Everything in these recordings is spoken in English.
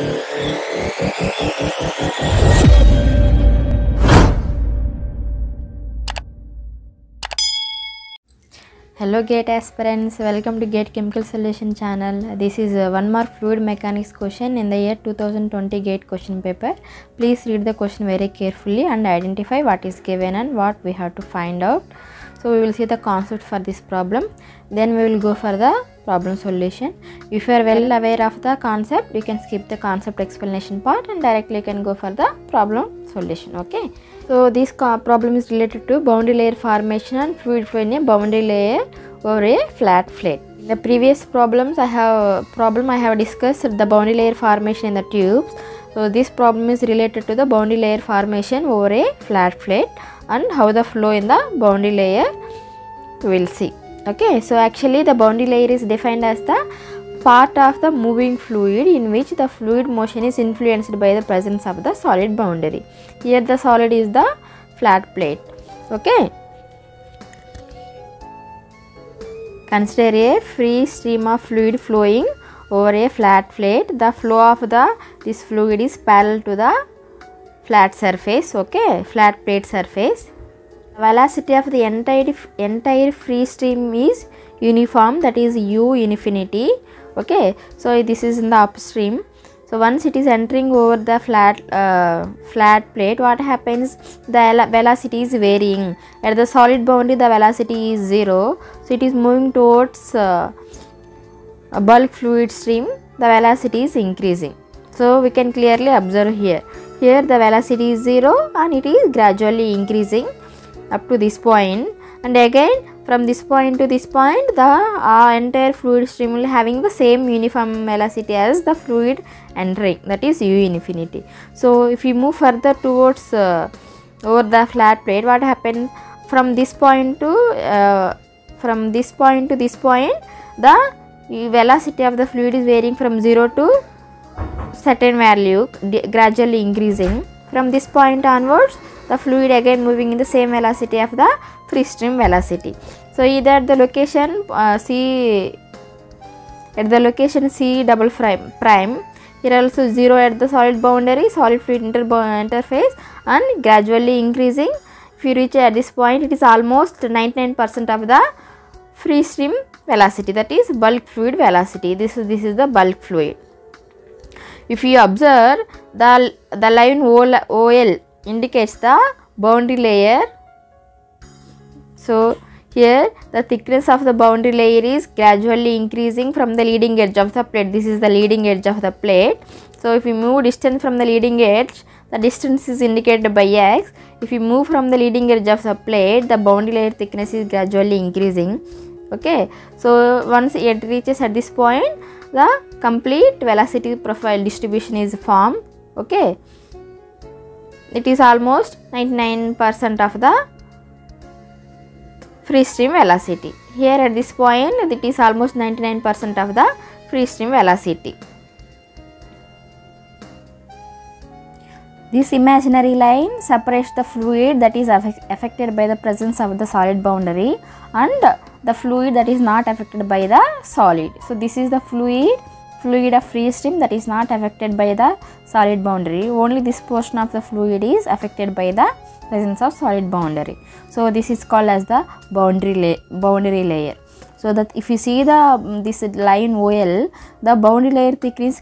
Hello GATE aspirants, welcome to GATE Chemical Solution channel. This is uh, one more fluid mechanics question in the year 2020 GATE question paper. Please read the question very carefully and identify what is given and what we have to find out. So we will see the concept for this problem. Then we will go for the problem solution. If you are well aware of the concept, you can skip the concept explanation part and directly you can go for the problem solution. Okay. So this problem is related to boundary layer formation and fluid flow in a boundary layer over a flat plate. In the previous problems I have problem I have discussed the boundary layer formation in the tubes. So this problem is related to the boundary layer formation over a flat plate and how the flow in the boundary layer we will see. Okay, so actually the boundary layer is defined as the part of the moving fluid in which the fluid motion is influenced by the presence of the solid boundary. Here the solid is the flat plate. Okay. Consider a free stream of fluid flowing over a flat plate. The flow of the this fluid is parallel to the flat surface. Okay, flat plate surface. Velocity of the entire entire free stream is uniform. That is u infinity. Okay, so this is in the upstream. So once it is entering over the flat uh, flat plate, what happens? The velocity is varying. At the solid boundary, the velocity is zero. So it is moving towards uh, a bulk fluid stream. The velocity is increasing. So we can clearly observe here. Here the velocity is zero and it is gradually increasing up to this point. And again from this point to this point the uh, entire fluid stream will having the same uniform velocity as the fluid entering that is u infinity. So if we move further towards uh, over the flat plate what happens from this point to uh, from this point to this point the velocity of the fluid is varying from 0 to certain value gradually increasing. From this point onwards the fluid again moving in the same velocity of the free stream velocity. So either the location uh, C at the location C double prime, prime here also 0 at the solid boundary solid fluid inter interface and gradually increasing. If you reach at this point it is almost 99% of the free stream velocity that is bulk fluid velocity. This is this is the bulk fluid if you observe the the line OL, OL indicates the boundary layer. So here the thickness of the boundary layer is gradually increasing from the leading edge of the plate. This is the leading edge of the plate. So if you move distance from the leading edge the distance is indicated by x. If you move from the leading edge of the plate the boundary layer thickness is gradually increasing. Okay? So once it reaches at this point the complete velocity profile distribution is formed okay? It is almost 99% of the free stream velocity. Here at this point it is almost 99% of the free stream velocity. This imaginary line separates the fluid that is affected by the presence of the solid boundary and the fluid that is not affected by the solid. So this is the fluid fluid of free stream that is not affected by the solid boundary. Only this portion of the fluid is affected by the presence of solid boundary. So this is called as the boundary la- boundary layer. So that if you see the um, this line OL the boundary layer thickness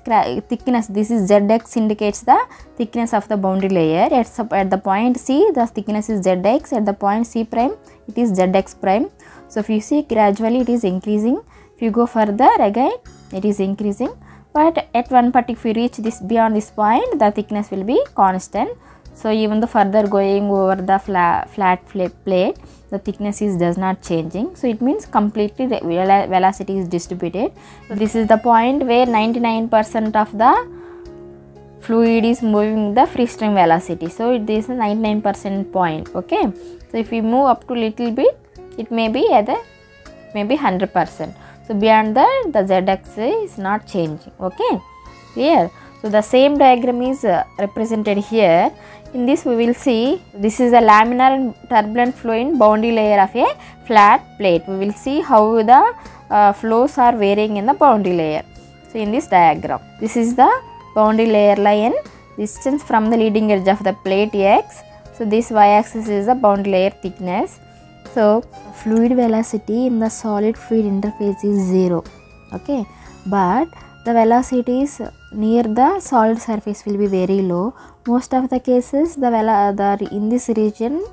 thickness this is zx indicates the thickness of the boundary layer. At, at the point C the thickness is zx at the point C prime it is zx prime so if you see gradually it is increasing. If you go further again it is increasing. But at one part if you reach this beyond this point the thickness will be constant. So even the further going over the flat, flat plate the thickness is does not changing. So it means completely the velocity is distributed. So this is the point where 99% of the fluid is moving the free stream velocity. So it is a 99% point okay? So if we move up to little bit it may be at the maybe 100% so beyond that the zx is not changing. Okay? Clear? So the same diagram is uh, represented here. In this we will see this is a laminar and turbulent flow in boundary layer of a flat plate. We will see how the uh, flows are varying in the boundary layer. So in this diagram this is the boundary layer line. Distance from the leading edge of the plate x. So this y-axis is the boundary layer thickness so fluid velocity in the solid fluid interface is zero okay? But the velocities near the solid surface will be very low. Most of the cases the, velo- the in this region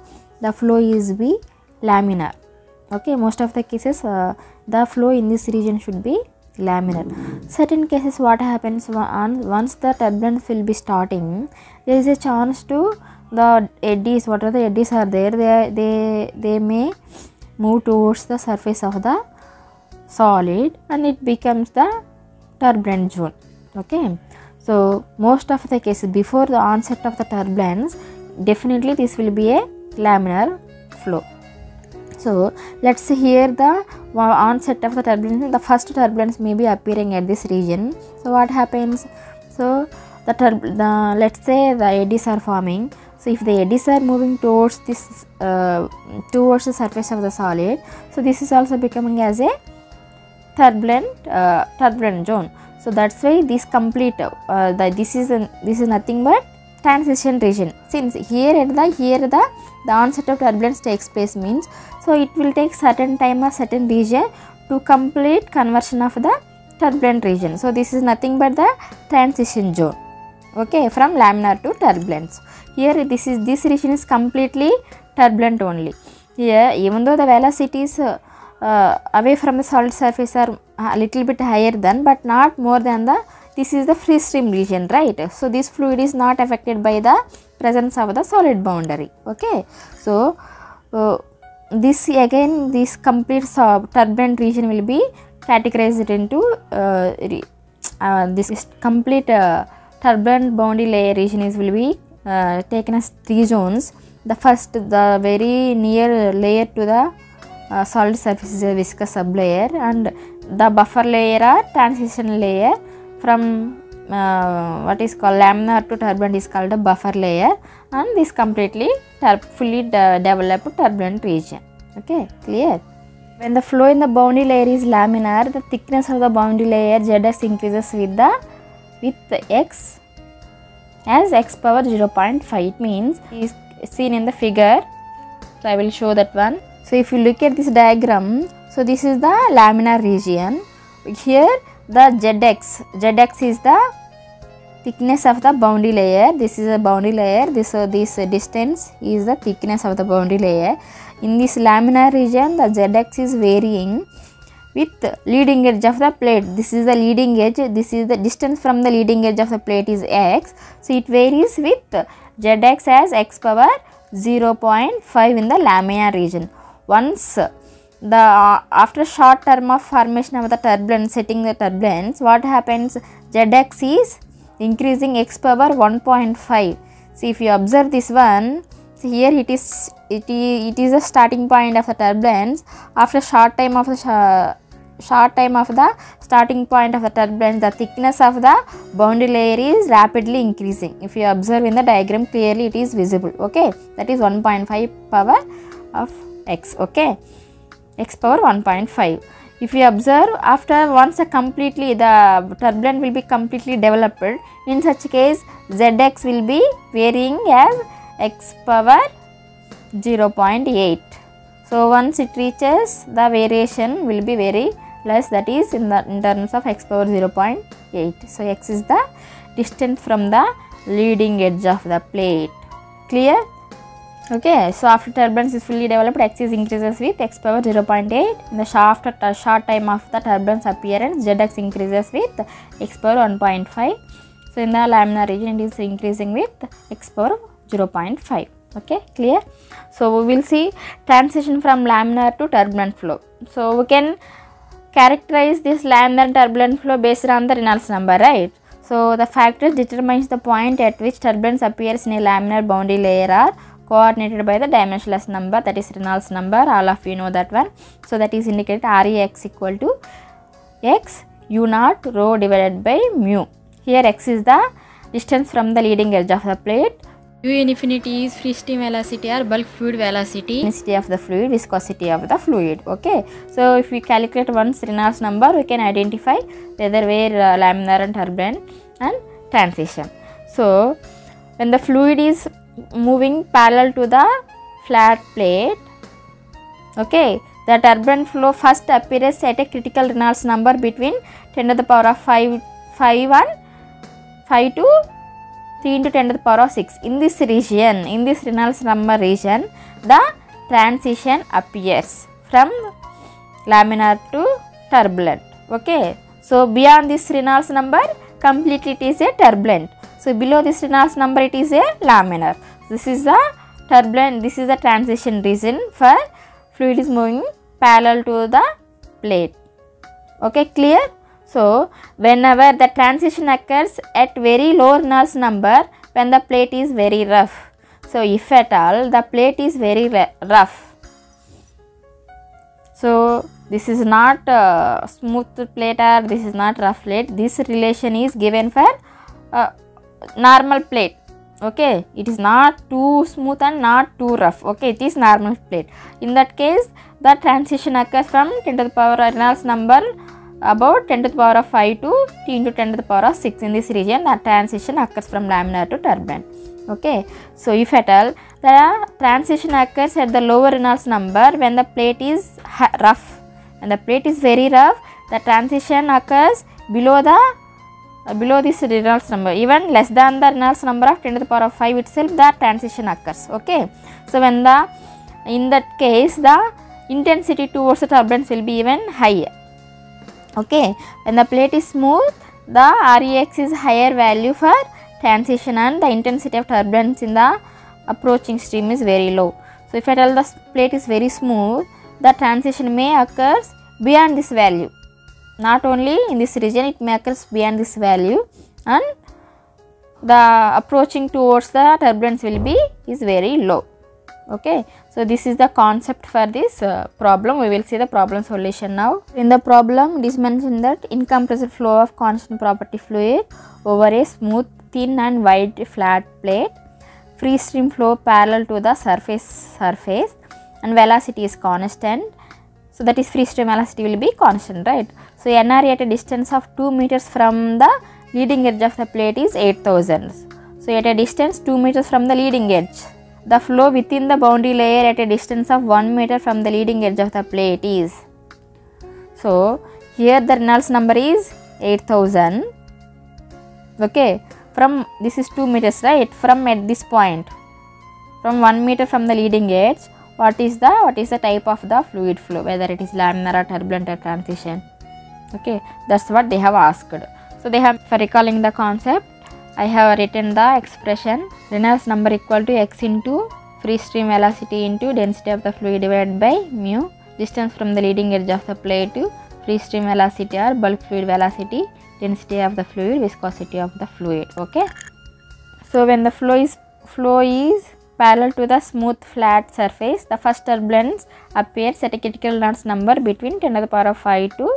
the flow is be laminar okay? Most of the cases uh, the flow in this region should be laminar. Certain cases what happens on, once the turbulence will be starting there is a chance to the eddies whatever the eddies are there they they they may move towards the surface of the solid and it becomes the turbulent zone okay? So most of the cases before the onset of the turbulence definitely this will be a laminar flow. So let's here the onset of the turbulence. The first turbulence may be appearing at this region. So what happens? So the, the let's say the eddies are forming so if the eddies are moving towards this uh, towards the surface of the solid so this is also becoming as a turbulent uh, turbulent zone. So that's why this complete uh, the, this is an, this is nothing but transition region. Since here at the here the the onset of turbulence takes place means so it will take certain time or certain region to complete conversion of the turbulent region. So this is nothing but the transition zone okay from laminar to turbulence. Here this is this region is completely turbulent only. Here even though the velocities uh, uh, away from the solid surface are a little bit higher than but not more than the this is the free stream region right? So this fluid is not affected by the presence of the solid boundary. Okay so uh, this again this complete so- turbulent region will be categorized into uh, uh, this is complete uh, turbulent boundary layer region is will be uh, taken as three zones. The first the very near layer to the uh, solid surface is a viscous sublayer and the buffer layer or transition layer from uh, what is called laminar to turbulent is called a buffer layer and this completely fully de- developed turbulent region. Okay clear? When the flow in the boundary layer is laminar the thickness of the boundary layer zx increases with the with the x as x power 0.5 it means is seen in the figure. So i will show that one. So if you look at this diagram so this is the laminar region. Here the zx zx is the thickness of the boundary layer. This is a boundary layer. This uh, this distance is the thickness of the boundary layer. In this laminar region the zx is varying with leading edge of the plate. This is the leading edge. This is the distance from the leading edge of the plate is x so it varies with zx as x power 0.5 in the laminar region. Once the uh, after short term of formation of the turbulence setting the turbulence what happens? Zx is increasing x power 1.5 see if you observe this one see here it is it is, it is the starting point of the turbulence. After short time of the sh- short time of the starting point of the turbulence the thickness of the boundary layer is rapidly increasing. If you observe in the diagram clearly it is visible okay? That is 1.5 power of x okay? x power 1.5 if you observe after once a completely the turbulent will be completely developed. In such case zx will be varying as x power 0.8 so once it reaches the variation will be very less that is in the in terms of x power 0.8 so x is the distance from the leading edge of the plate. Clear? Okay so after turbulence is fully developed x is increases with x power 0.8 in the short, after uh, short time of the turbulence appearance zx increases with x power 1.5 so in the laminar region it is increasing with x power 0.5 okay clear? So we will see transition from laminar to turbulent flow. So we can characterize this laminar turbulent flow based on the Reynolds number right? So the factors determines the point at which turbulence appears in a laminar boundary layer are coordinated by the dimensionless number that is Reynolds number all of you know that one. So that is indicated Rex equal to x u naught rho divided by mu. Here x is the distance from the leading edge of the plate U infinity is free stream velocity or bulk fluid velocity. density of the fluid viscosity of the fluid okay so if we calculate once Reynolds number we can identify whether where uh, laminar and turbulent and transition. So when the fluid is moving parallel to the flat plate, okay, the turbulent flow first appears at a critical Reynolds number between 10 to the power of 5, 5 and 5 to 3 into 10 to the power of 6. In this region, in this Reynolds number region, the transition appears from laminar to turbulent. Okay. So beyond this Reynolds number, completely it is a turbulent. So below this Reynolds number, it is a laminar. This is the turbulent. This is the transition region for fluid is moving parallel to the plate. Okay, clear? So whenever the transition occurs at very low Reynolds number, when the plate is very rough. So if at all the plate is very rough, so this is not smooth plate or this is not rough plate. This relation is given for normal plate. Okay? It is not too smooth and not too rough. Okay? It is normal plate. In that case the transition occurs from 10 to the power Reynolds number about 10 to the power of 5 to t into 10 to the power of 6 in this region. The transition occurs from laminar to turbulent okay. So if at all the transition occurs at the lower Reynolds number when the plate is rough. When the plate is very rough the transition occurs below the uh, below this Reynolds number. Even less than the Reynolds number of 10 to the power of 5 itself the transition occurs. Okay. So when the in that case the intensity towards the turbulence will be even higher okay. When the plate is smooth the rex is higher value for transition and the intensity of turbulence in the approaching stream is very low. So if at all the plate is very smooth the transition may occurs beyond this value. Not only in this region it may occurs beyond this value and the approaching towards the turbulence will be is very low. Okay so this is the concept for this uh, problem. We will see the problem solution now. In the problem it is mentioned that incompressible flow of constant property fluid over a smooth thin and wide flat plate. Free stream flow parallel to the surface surface and velocity is constant. So that is free stream velocity will be constant right? So nr at a distance of 2 meters from the leading edge of the plate is 8000 so at a distance 2 meters from the leading edge the flow within the boundary layer at a distance of 1 meter from the leading edge of the plate is. So here the Reynolds number is 8000 okay from this is 2 meters right? From at this point from 1 meter from the leading edge what is the what is the type of the fluid flow whether it is laminar or turbulent or transition? Okay that's what they have asked. So they have for recalling the concept i have written the expression reynolds number equal to x into free stream velocity into density of the fluid divided by mu distance from the leading edge of the plate to free stream velocity or bulk fluid velocity density of the fluid viscosity of the fluid okay so when the flow is flow is parallel to the smooth flat surface, the first turbulence appears at a critical Reynolds number between 10 to the power of 5 to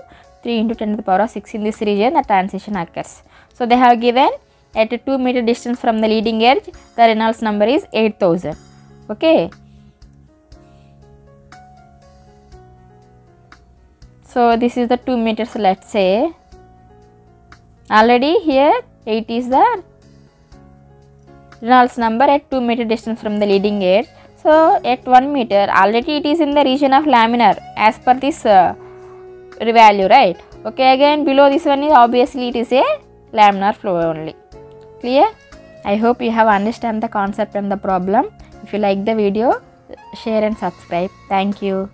3 into 10 to the power of 6 in this region the transition occurs. So they have given at a 2 meter distance from the leading edge the Reynolds number is 8000. Okay. So this is the 2 meters let's say. Already here 8 is the Reynolds number at 2 meter distance from the leading edge. So at 1 meter already it is in the region of laminar as per this uh, value right. Okay again below this one is obviously it is a laminar flow only. Clear? I hope you have understand the concept and the problem. If you like the video share and subscribe. Thank you.